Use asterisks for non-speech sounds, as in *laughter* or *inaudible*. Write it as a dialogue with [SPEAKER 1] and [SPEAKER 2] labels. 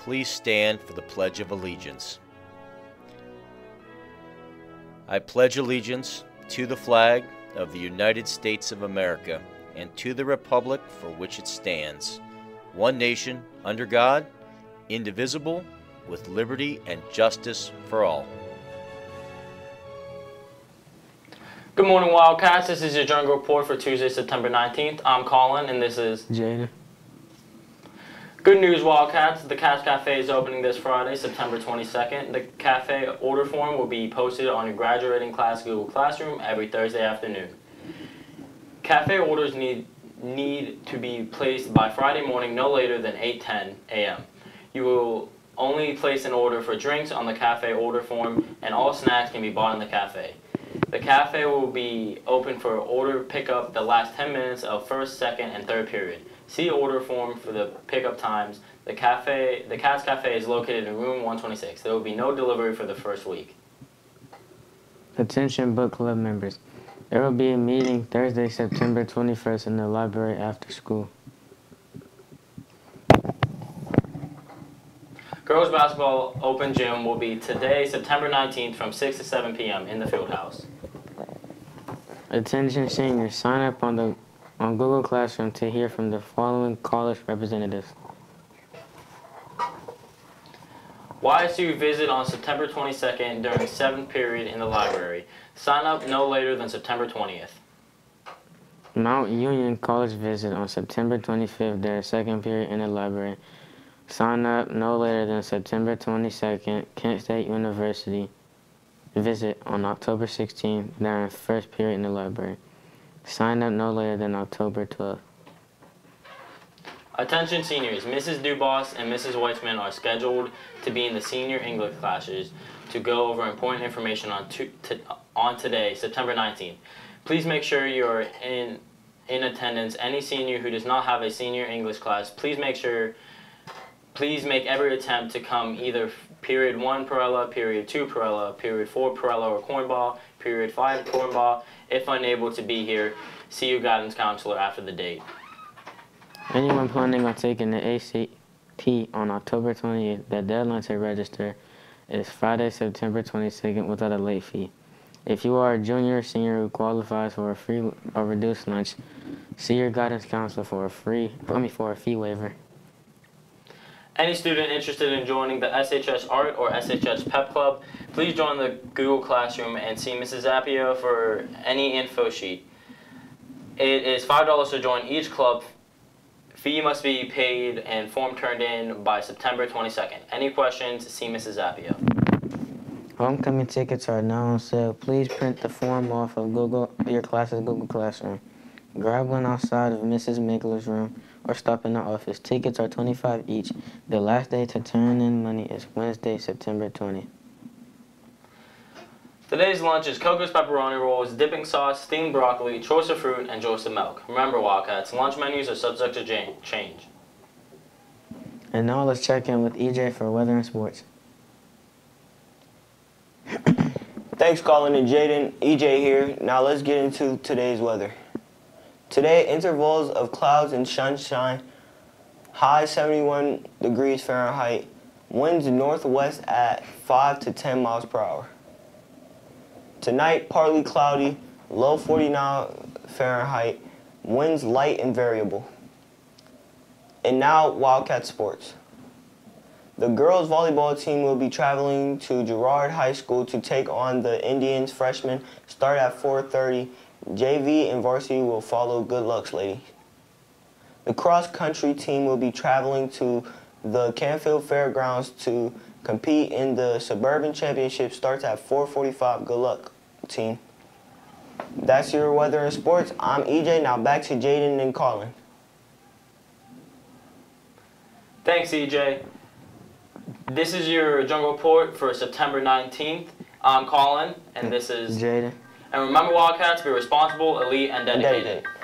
[SPEAKER 1] Please stand for the Pledge of Allegiance. I pledge allegiance to the flag of the United States of America and to the republic for which it stands, one nation, under God, indivisible, with liberty and justice for all.
[SPEAKER 2] Good morning, Wildcats. This is your Jungle Report for Tuesday, September 19th. I'm Colin, and this is
[SPEAKER 3] Jaden.
[SPEAKER 2] Good news, Wildcats. The Cats Cafe is opening this Friday, September 22nd. The cafe order form will be posted on your graduating class Google Classroom every Thursday afternoon. Cafe orders need need to be placed by Friday morning no later than 8:10 a.m. You will only place an order for drinks on the cafe order form, and all snacks can be bought in the cafe. The cafe will be open for order pickup the last 10 minutes of first, second, and third period. See order form for the pickup times. The cafe, the Cats Cafe is located in room 126. There will be no delivery for the first week.
[SPEAKER 3] Attention book club members. There will be a meeting Thursday, September 21st in the library after school.
[SPEAKER 2] Girls Basketball Open Gym will be today, September 19th from 6 to 7 p.m. in the field house.
[SPEAKER 3] Attention seniors, sign up on the on Google Classroom to hear from the following college representatives.
[SPEAKER 2] YSU visit on September 22nd during 7th period in the library. Sign up no later than September 20th.
[SPEAKER 3] Mount Union College visit on September 25th during second period in the library. Sign up no later than September 22nd. Kent State University visit on October 16th during first period in the library. Sign up no later than October 12th.
[SPEAKER 2] Attention seniors, Mrs. Dubos and Mrs. Weitzman are scheduled to be in the senior English classes to go over important information on, to, to, on today, September 19th. Please make sure you're in, in attendance. Any senior who does not have a senior English class, please make sure, please make every attempt to come either period 1 Perella, period 2 Perella, period 4 Perella or cornball, period 5 cornball. If unable to be here, see your guidance counselor after the date.
[SPEAKER 3] Anyone planning on taking the ACT on October 28th, the deadline to register is Friday, September 22nd without a late fee. If you are a junior or senior who qualifies for a free or reduced lunch, see your guidance counselor for a free, I mean for a fee waiver.
[SPEAKER 2] Any student interested in joining the SHS Art or SHS Pep Club, please join the Google Classroom and see Mrs. Zappio for any info sheet. It is $5 to join each club. Fee must be paid and form turned in by September 22nd. Any questions, see Mrs. Zappio.
[SPEAKER 3] Homecoming tickets are now on sale. Please print the form off of Google your class's Google Classroom. Grab one outside of Mrs. Migler's room or stop in the office. Tickets are 25 each. The last day to turn in money is Wednesday, September 20th.
[SPEAKER 2] Today's lunch is Coco's pepperoni rolls, dipping sauce, steamed broccoli, choice of fruit, and choice of milk. Remember, Wildcats, lunch menus are subject to change.
[SPEAKER 3] And now let's check in with EJ for weather and sports. *coughs*
[SPEAKER 4] Thanks, Colin and Jaden. EJ here. Now let's get into today's weather. Today, intervals of clouds and sunshine. High 71 degrees Fahrenheit. Winds northwest at 5 to 10 miles per hour. Tonight, partly cloudy, low 49 Fahrenheit. Winds light and variable. And now, Wildcat Sports. The girls volleyball team will be traveling to Girard High School to take on the Indians freshmen. Start at 4:30. JV and varsity will follow. Good luck, lady. The cross country team will be traveling to the Canfield Fairgrounds to compete in the Suburban Championship. Starts at 4:45. Good luck, team. That's your weather and sports. I'm EJ. Now back to Jaden and Colin.
[SPEAKER 2] Thanks, EJ. This is your Jungle Report for September 19th. I'm Colin, and this is.
[SPEAKER 3] Jaden.
[SPEAKER 2] And remember, Wildcats, be responsible, elite, and dedicated.
[SPEAKER 4] Dedicated.